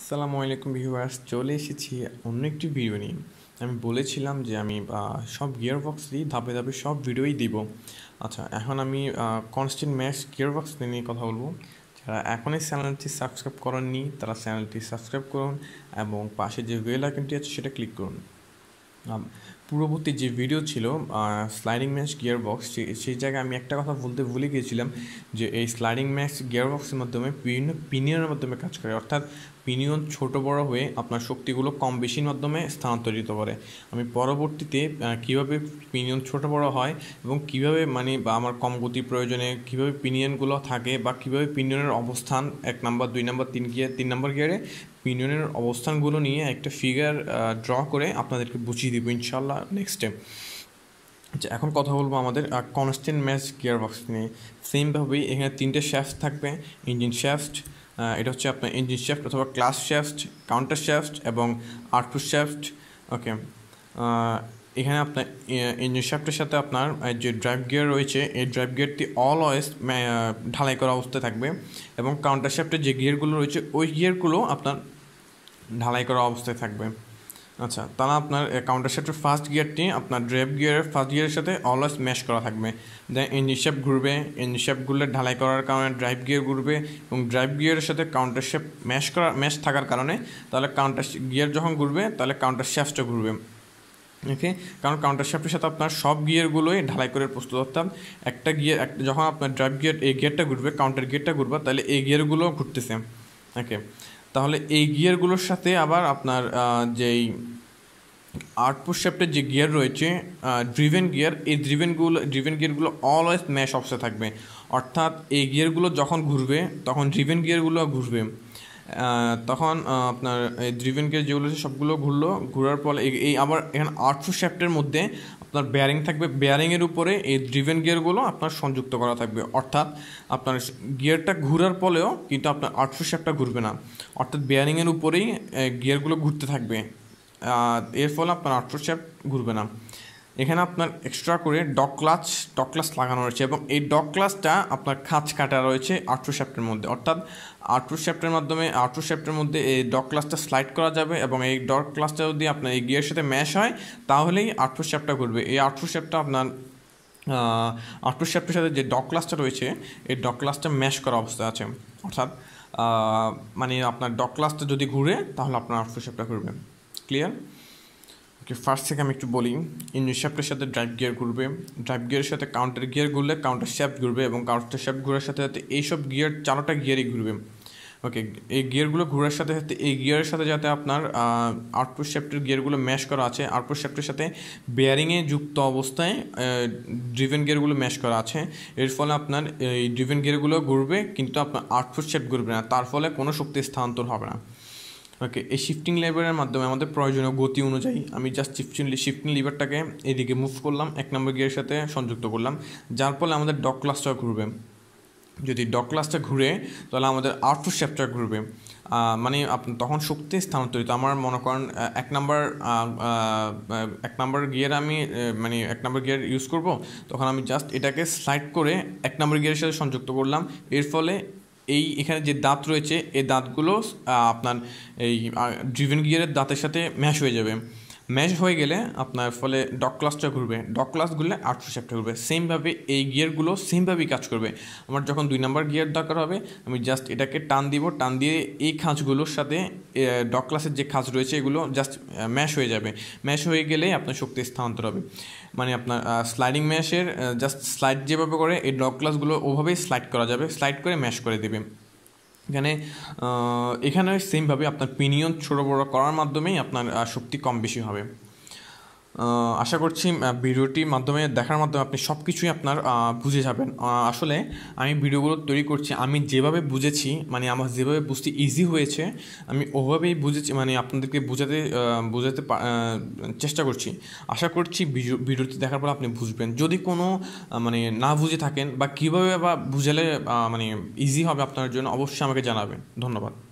আসসালামু আলাইকুম ভিউয়ার্স, চলে এসেছি অন্য একটি ভিডিও নিয়ে। আমি বলেছিলাম যে আমি সব গিয়ার বক্সই ধাপে ধাপে সব ভিডিওই দিব। আচ্ছা এখন আমি কনস্ট্যান্ট ম্যাশ গিয়ার বক্স নিয়ে কথা বলব। যারা এখনই চ্যানেলটি সাবস্ক্রাইব করেননি, তারা চ্যানেলটি সাবস্ক্রাইব করুন এবং পাশে যে বেল আইকনটি আছে, সেটা ক্লিক করুন। পূর্ববর্তী যে ভিডিও ছিল স্লাইডিং ম্যাচ গিয়ার বক্স সেই জায়গায় আমি একটা কথা বলতে ভুলে গিয়েছিলাম যে এই স্লাইডিং ম্যাচ গিয়ার বক্সের মাধ্যমে বিভিন্ন পিনিয়নের মাধ্যমে কাজ করে। অর্থাৎ পিনিয়ন ছোট বড় হয়ে আপনার শক্তিগুলো কম বেশির মাধ্যমে স্থানান্তরিত করে। আমি পরবর্তীতে কীভাবে পিনিয়ন ছোট বড় হয় এবং কীভাবে মানে বা আমার কম গতি প্রয়োজনে কীভাবে পিনিয়নগুলো থাকে বা কীভাবে পিনিয়নের অবস্থান, এক নাম্বার, দুই নাম্বার, তিন গিয়ার, তিন নাম্বার গিয়ারে পিনিয়নের অবস্থানগুলো নিয়ে একটা ফিগার ড্র করে আপনাদেরকে বুঝিয়ে দিব ইনশাল্লাহ নেক্সট টাইম আচ্ছা এখন কথা বলব আমাদের কনস্ট্যান্ট ম্যাচ গিয়ার বক্স নিয়ে। সেমভাবেই এখানে তিনটে শ্যাফট থাকবে ইঞ্জিন শ্যাফট এটা হচ্ছে আপনার ইঞ্জিন শ্যাফট অথবা ক্লাস শ্যাফট কাউন্টার শ্যাফট এবং আউটপুট শ্যাফট ওকে এখানে আপনার ইঞ্জিন শ্যাফটের সাথে আপনার যে ড্রাইভ গিয়ার রয়েছে, এই ড্রাইভ গিয়ারটি অলওয়েজ ঢালাই করা অবস্থায় থাকবে এবং কাউন্টার শ্যাফটের যে গিয়ারগুলো রয়েছে, ওই গিয়ারগুলো আপনার ঢালাই করা অবস্থায় থাকবে। আচ্ছা তাহলে আপনার কাউন্টার শ্যাফটের ফার্স্ট গিয়ারটি আপনার ড্রাইভ গিয়ারের ফার্স্ট গিয়ারের সাথে অলওয়েজ ম্যাশ করা থাকবে। দেন ইঞ্জিন শেপ ঘুরবে ইঞ্জিন ঘুরলে ঢালাই করার কারণে ড্রাইভ গিয়ার ঘুরবে এবং ড্রাইভ গিয়ারের সাথে কাউন্টার শেপ ম্যাশ করা ম্যাশ থাকার কারণে তাহলে কাউন্টার গিয়ার যখন ঘুরবে, তাহলে কাউন্টার শ্যাফটটা ঘুরবে। ওকে কারণ কাউন্টার শ্যাফটের সাথে আপনার সব গিয়ারগুলোই ঢালাই করে প্রস্তুত অর্থাৎ একটা গিয়ার যখন আপনার ড্রাইভ গিয়ার এই গিয়ারটা ঘুরবে কাউন্টার গিয়ারটা ঘুরবে, তাহলে এই গিয়ারগুলো ঘুরতেছে। ওকে তাহলে এই গিয়ারগুলোর সাথে আবার আপনার যেই আউটপুট শেপটের যে গিয়ার রয়েছে ড্রিভেন গিয়ার এই ড্রিভেনগুলো ড্রিভেন গিয়ারগুলো অলওয়েজ ম্যাশ অপসে থাকবে। অর্থাৎ এই গিয়ারগুলো যখন ঘুরবে, তখন ড্রিভেন গিয়ারগুলো ঘুরবে। তখন আপনার এই ড্রিভেন গিয়ার যেগুলো আছে সবগুলো ঘুরলো, ঘোরার ফলে এই- আবার এখানে আউটপুট শ্যাফটের মধ্যে আপনার বেয়ারিং থাকবে। বেয়ারিংয়ের উপরে এই ড্রিভেন গিয়ারগুলো আপনার সংযুক্ত করা থাকবে। অর্থাৎ আপনার গিয়ারটা ঘোরার ফলেও কিন্তু আপনার আউটপুট শ্যাফটটা ঘুরবে না। অর্থাৎ বেয়ারিংয়ের উপরেই গিয়ারগুলো ঘুরতে থাকবে। এর ফলে আপনার আউটপুট শ্যাফট ঘুরবে না। এখানে আপনার এক্সট্রা করে ডক ক্লাচ ডক ক্লাচ লাগানো রয়েছে এবং এই ডক ক্লাচটা আপনার খাঁচ কাটা রয়েছে আউটপুট শ্যাফটের মধ্যে। অর্থাৎ আউটপুট শ্যাফটের মাধ্যমে আউটপুট শ্যাফটের মধ্যে এই ডক ক্লাচটা স্লাইড করা যাবে এবং এই ডক ক্লাচটা যদি আপনার এই গিয়ারের সাথে ম্যাশ হয়, তাহলেই আউটপুট শ্যাফটটা ঘুরবে। এই আউটপুট শ্যাফটটা আপনার আউটপুট শ্যাফটের সাথে যে ডক ক্লাসটা রয়েছে, এই ডক ক্লাসটা ম্যাশ করা অবস্থায় আছে। অর্থাৎ মানে আপনার ডক ক্লাসটা যদি ঘুরে, তাহলে আপনার আউটপুট শ্যাফটটা ঘুরবে। ক্লিয়ার ফার্স্ট থেকে আমি একটু বলি ইঞ্জিন শ্যাফটের সাথে ড্রাইভ গিয়ার ঘুরবে। ড্রাইভ গিয়ারের সাথে কাউন্টার গিয়ার ঘুরলে কাউন্টার শ্যাফট ঘুরবে এবং কাউন্টার শ্যাফট ঘোরার সাথে সাথে এইসব গিয়ার চারোটা গিয়ারই ঘুরবে। ওকে এই গিয়ারগুলো ঘোরার সাথে সাথে, এই গিয়ারের সাথে যাতে আপনার আউটপুট শ্যাফটের গিয়ারগুলো ম্যাশ করা আছে আউটপুট শ্যাফটের সাথে বেয়ারিংয়ে যুক্ত অবস্থায় ড্রিভেন গিয়ারগুলো ম্যাশ করা আছে। এর ফলে আপনার এই ড্রিভেন গিয়ারগুলো ঘুরবে, কিন্তু আপনার আউটপুট শ্যাফট ঘুরবে না। তার ফলে কোনো শক্তি স্থানান্তর হবে না। ওকে এই শিফটিং লেবারের মাধ্যমে আমাদের প্রয়োজনীয় গতি অনুযায়ী আমি জাস্ট শিফটিং শিফটিং লিভারটাকে এদিকে মুভ করলাম, এক নম্বর গিয়ারের সাথে সংযুক্ত করলাম। যার ফলে আমাদের ডক ক্লাসটা ঘুরবে। যদি ডক ক্লাসটা ঘুরে, তাহলে আমাদের আউটপুট শ্যাফটটা ঘুরবে। মানে তখন শক্তি স্থানান্তরিত। আমার মনে করেন এক নাম্বার এক নাম্বার গিয়ার আমি মানে এক নাম্বার গিয়ার ইউজ করব। তখন আমি জাস্ট এটাকে স্লাইড করে এক নাম্বার গিয়ারের সাথে সংযুক্ত করলাম। এর ফলে এই এখানে যে দাঁত রয়েছে, এই দাঁতগুলো আপনার এই ড্রিভেন গিয়ারের দাঁতের সাথে ম্যাশ হয়ে যাবে। ম্যাশ হয়ে গেলে আপনার ফলে ডক ক্লাসটা ঘুরবে। ডক ক্লাস ঘুরলে আটশো শ্যাফটটা ঘুরবে। সেমভাবে এই গিয়ারগুলো সেমভাবেই কাজ করবে। আমার যখন দুই নাম্বার গিয়ার দরকার হবে, আমি জাস্ট এটাকে টান দিব। টান দিয়ে এই খাঁজগুলোর সাথে ডক ক্লাসের যে খাঁজ রয়েছে, এগুলো জাস্ট ম্যাশ হয়ে যাবে। ম্যাশ হয়ে গেলেই আপনার শক্তি স্থানান্তর হবে। মানে আপনার স্লাইডিং ম্যাশের জাস্ট স্লাইড যেভাবে করে, এই ডক ক্লাসগুলো ওভাবেই স্লাইড করা যাবে। স্লাইড করে ম্যাশ করে দেবে। এখানে এখানে সেমভাবে আপনার পিনিয়ন ছোটো বড়ো করার মাধ্যমেই আপনার শক্তি কম বেশি হবে। আশা করছি ভিডিওটির মাধ্যমে, দেখার মাধ্যমে আপনি সব কিছুই আপনার বুঝে যাবেন। আসলে আমি ভিডিওগুলো তৈরি করছি, আমি যেভাবে বুঝেছি মানে আমার যেভাবে বুঝতে ইজি হয়েছে, আমি ওভাবেই বুঝেছি মানে আপনাদেরকে বোঝাতে বোঝাতে চেষ্টা করছি। আশা করছি ভিডিও- ভিডিওটি দেখার পর আপনি বুঝবেন। যদি কোনো মানে না বুঝে থাকেন বা কীভাবে বা বুঝালে মানে ইজি হবে আপনার জন্য, অবশ্যই আমাকে জানাবেন। ধন্যবাদ।